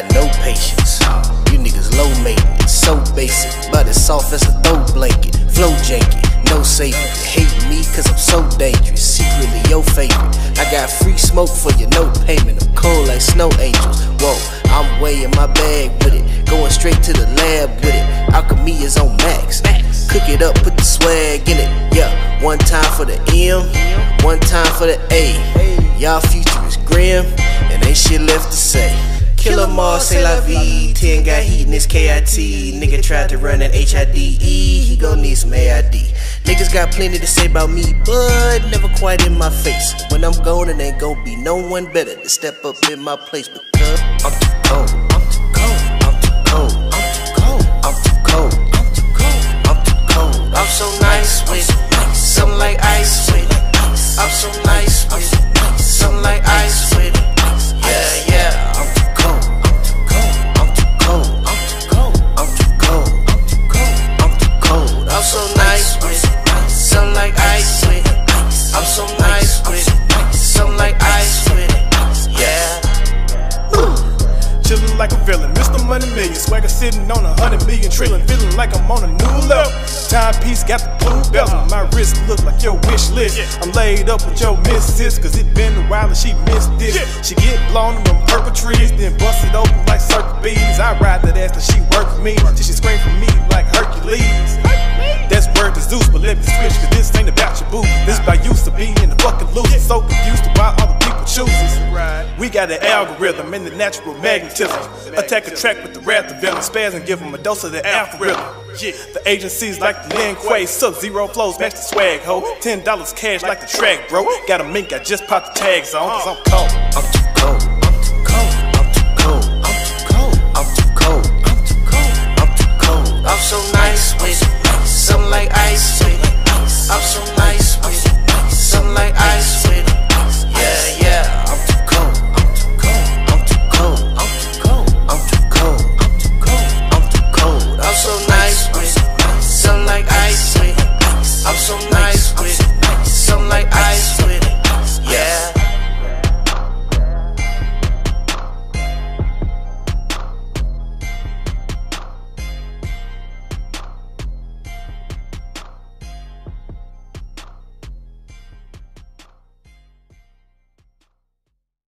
patience. You niggas low maintenance, so basic, but it's soft as a throw blanket. Flow janky, no saving. Hate me cause I'm so dangerous. Secretly your favorite. I got free smoke for you, no payment. I'm cold like snow angels. Whoa, I'm way in my bag with it. Going straight to the lab with it. Alchemy is on max. Cook it up, put the swag in it. Yeah, one time for the M, one time for the A. Y'all future is grim, and ain't shit left to say. Kill 'em all, say la vie. 10 got heat in his KIT. Nigga tried to run that HIDE. He gon' need some AID. Niggas got plenty to say about me, but never quite in my face. When I'm gone, it ain't gon' be no one better to step up in my place because I'm too cold. I'm too cold. I'm too cold. I'm too cold. I'm too cold. I'm too cold. I'm too cold. I'm so nice with. Something like ice with. I'm so nice with. Something like ice Million. Swagger sitting on a hundred million trillion. Feeling like I'm on a new level. Timepiece got the blue bezel. My wrist look like your wish list. I'm laid up with your missus, cause it been a while and she missed this. She get blown in them purple trees, then bust it open like circle bees. I ride that ass till she work for me. Till she scream for me like Hercules. That's word to Zeus, but let me switch, cause this ain't about your boo. This about used to be in the fucking loose. So confused about all other people choose us. We got an algorithm and the natural magnetism. Attack a track with the wrath of villain. Spaz and give them a dose of the alpha. The agencies like the Lin Kuei, sub zero flows, match the swag, ho. Ten dollars cash like the track, bro. Got a mink, I just popped the tags on, cause I'm cold. I'm too cold.